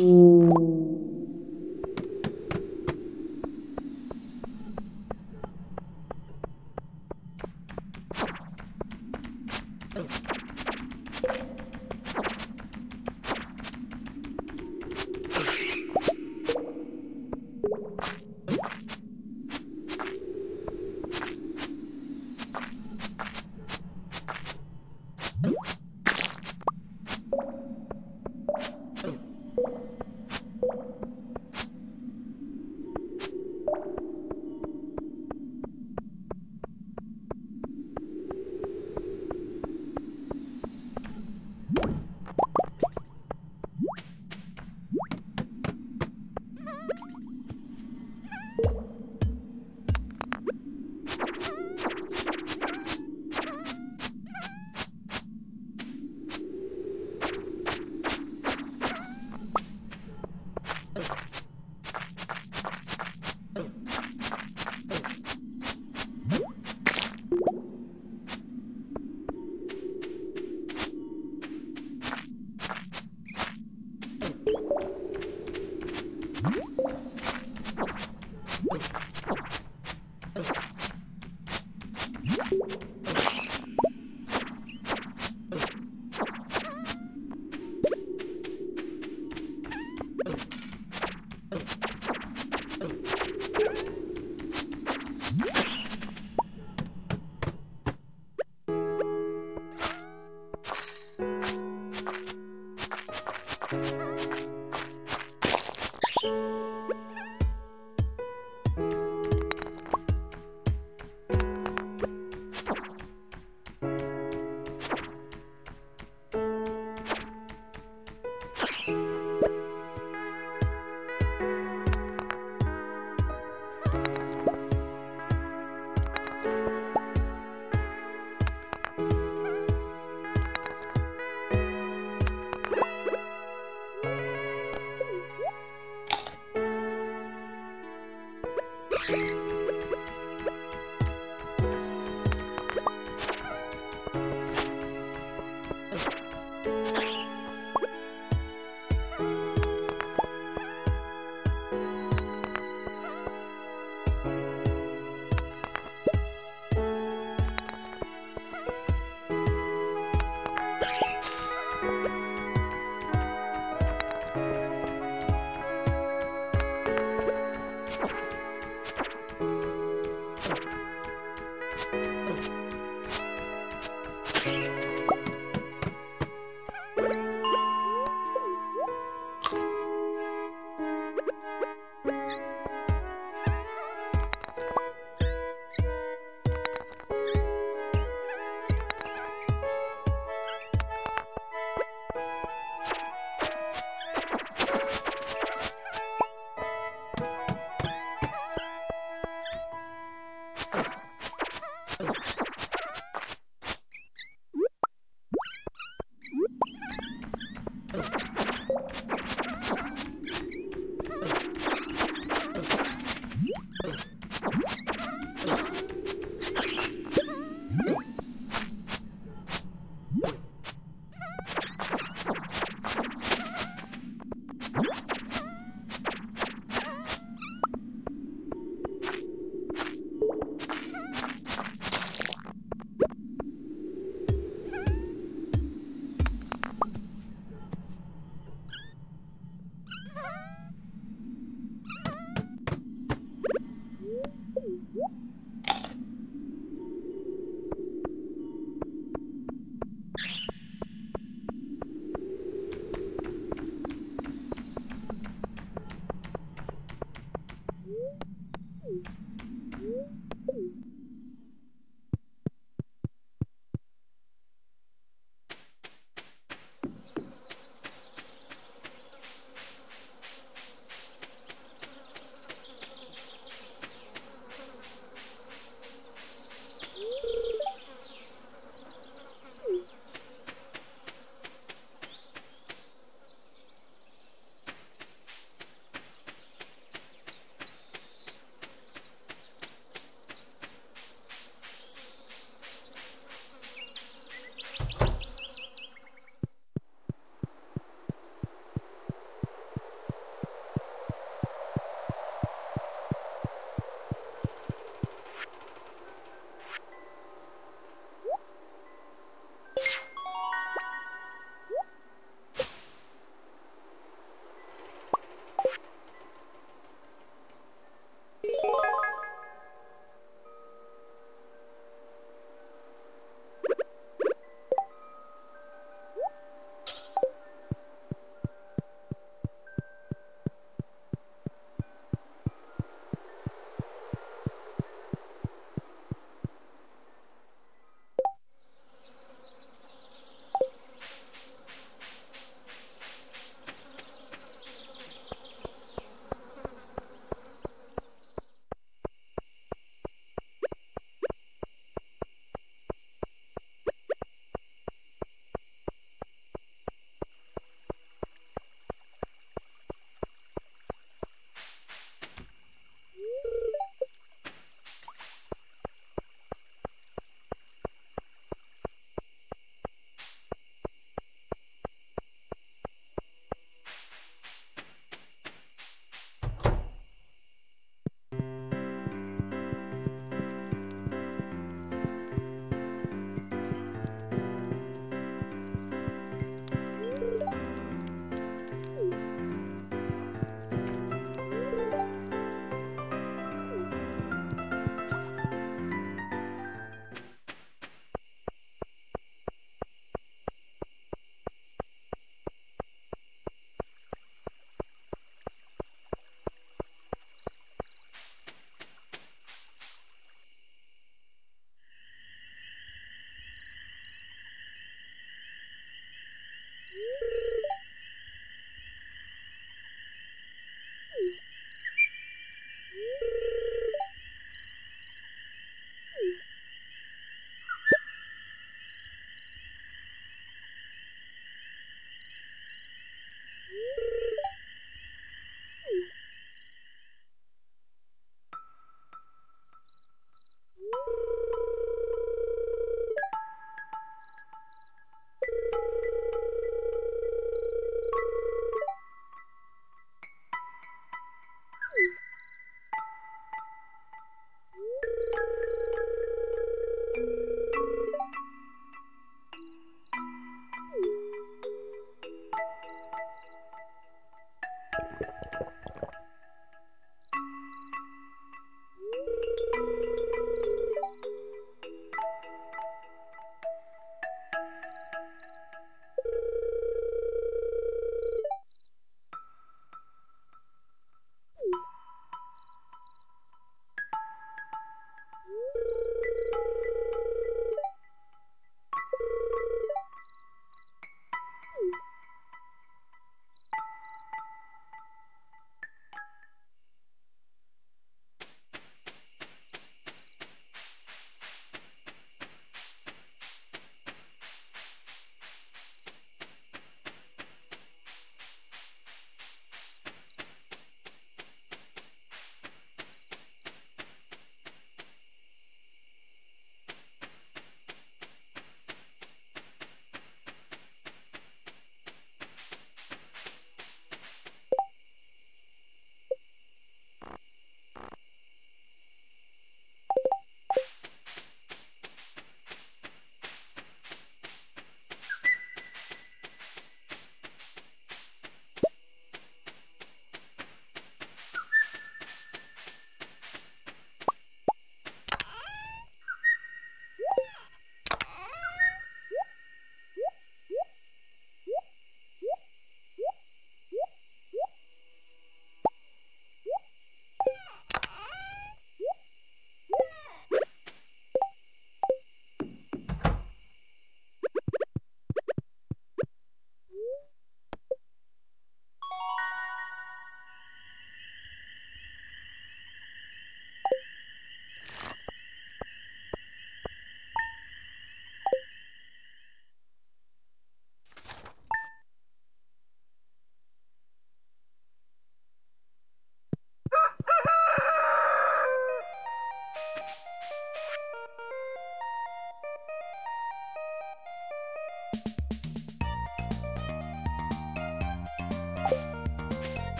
Yeah.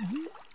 Mm-hmm.